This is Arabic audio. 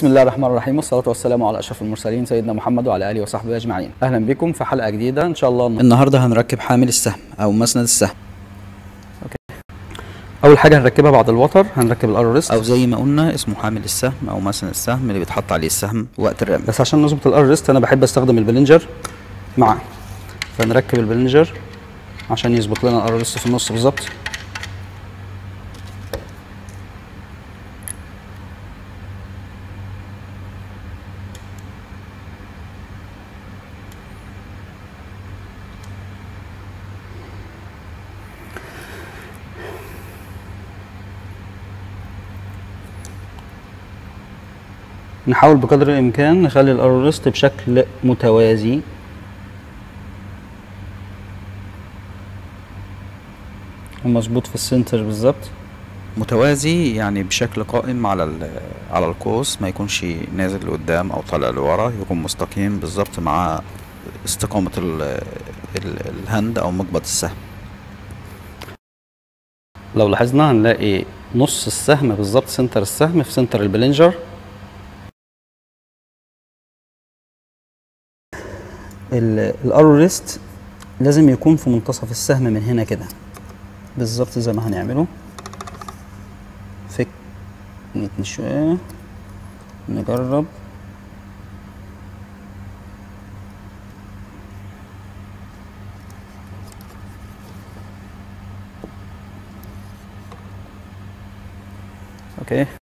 بسم الله الرحمن الرحيم والصلاة والسلام على أشرف المرسلين سيدنا محمد وعلى آله وصحبه أجمعين أهلا بكم في حلقة جديدة إن شاء الله النهاردة هنركب حامل السهم أو مسند السهم. Okay. أول حاجة هنركبها بعد الوتر هنركب ال arrow rest أو زي ما قلنا اسمه حامل السهم أو مسند السهم اللي بيتحط عليه السهم وقت الرمي. بس عشان نظبط ال arrow rest أنا بحب أستخدم ال plunger معاه فنركب ال plunger عشان يظبط لنا ال arrow rest في النص بالظبط. نحاول بقدر الإمكان نخلي ال arrow rest بشكل متوازي. ومظبوط في ال center بالظبط. متوازي يعني بشكل قائم على على القوس ما يكونش نازل لقدام أو طالع لورا يكون مستقيم بالظبط مع استقامة ال ال handle أو مقبض السهم. لو لاحظنا هنلاقي نص السهم بالظبط center السهم في center ال plunger ال arrow rest لازم يكون في منتصف السهم من هنا كده. بالظبط زي ما هنعمله. فك نتني شوية نجرب. أوكي.